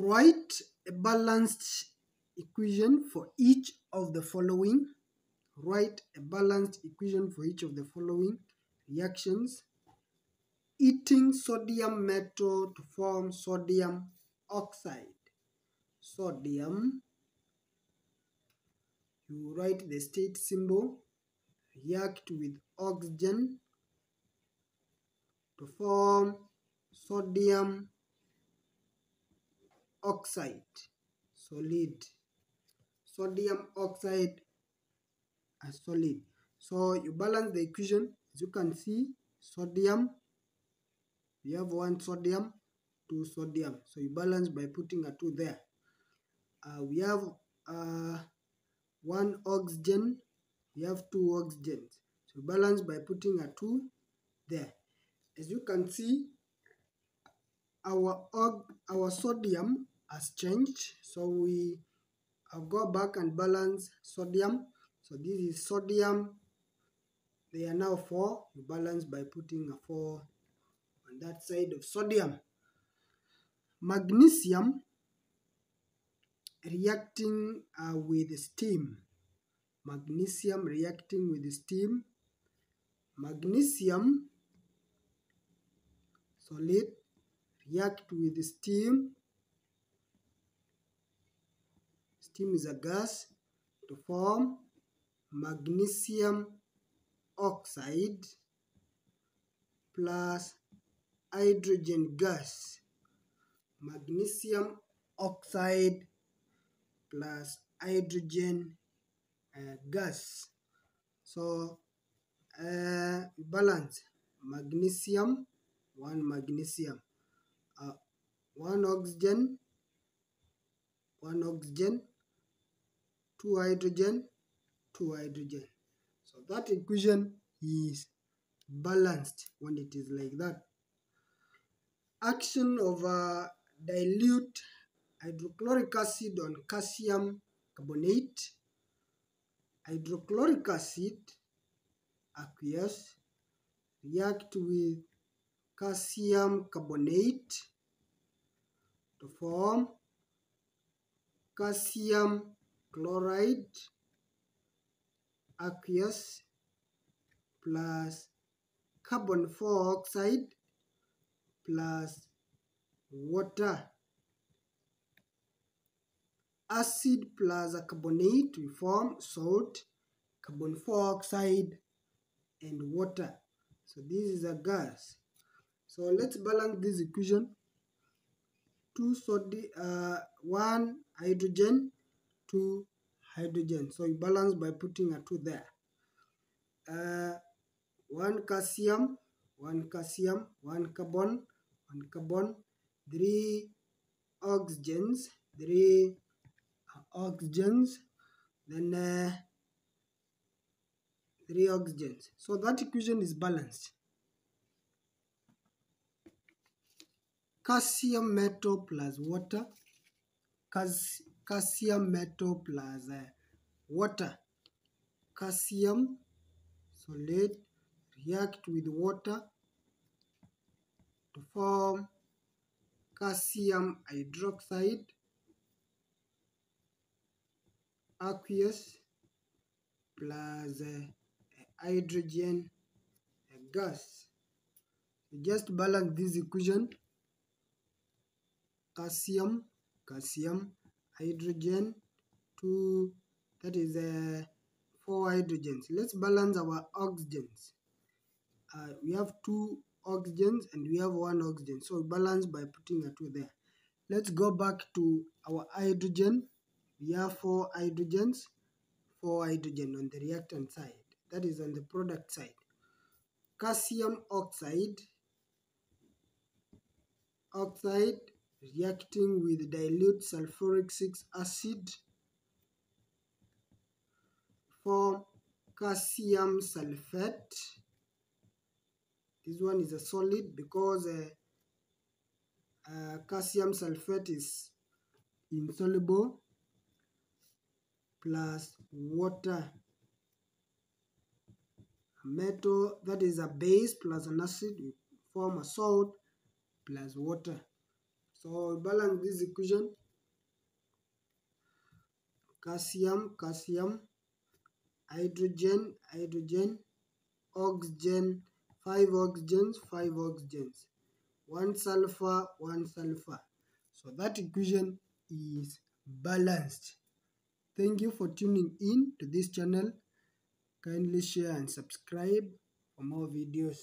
Write a balanced equation for each of the following. Write a balanced equation for each of the following reactions. Eating sodium metal to form sodium oxide. Sodium, you write the state symbol, react with oxygen to form sodium oxide solid. Sodium oxide a solid. So you balance the equation. As you can see sodium we have one sodium two sodium. So you balance by putting a two there. Uh, we have uh, one oxygen we have two oxygens. So balance by putting a two there. As you can see our our sodium has changed. So we uh, go back and balance sodium. So this is sodium. They are now 4 you balance by putting a 4 on that side of sodium. Magnesium reacting uh, with steam. Magnesium reacting with steam. Magnesium solid react with steam steam is a gas to form magnesium oxide plus hydrogen gas. Magnesium oxide plus hydrogen uh, gas. So uh, balance magnesium one magnesium. Uh, one oxygen one oxygen two hydrogen two hydrogen. So that equation is balanced when it is like that. Action of a dilute hydrochloric acid on calcium carbonate. Hydrochloric acid aqueous react with calcium carbonate to form calcium chloride aqueous plus carbon dioxide plus water. Acid plus a carbonate we form salt carbon dioxide and water. So this is a gas. So let's balance this equation. Two sodium, uh, one hydrogen, two hydrogen. So you balance by putting a two there. Uh, one calcium, one calcium, one carbon, one carbon, three oxygens, three oxygens, then uh, three oxygens. So that equation is balanced. calcium metal plus water calcium metal plus uh, water. Calcium solid react with water to form calcium hydroxide. Aqueous plus hydrogen. Gas. Just balance this equation. Calcium, calcium, hydrogen, two, that is uh, four hydrogens. Let's balance our oxygens. Uh, we have two oxygens and we have one oxygen. So balance by putting a two there. Let's go back to our hydrogen. We have four hydrogens, four hydrogen on the reactant side. That is on the product side. Calcium oxide, oxide reacting with dilute sulfuric 6 acid form calcium sulfate. This one is a solid because uh, uh, calcium sulfate is insoluble plus water. A metal that is a base plus an acid form a salt plus water So balance this equation. Calcium, calcium, hydrogen, hydrogen, oxygen, 5 oxygens, 5 oxygens, 1 sulfur, 1 sulfur. So that equation is balanced. Thank you for tuning in to this channel. Kindly share and subscribe for more videos.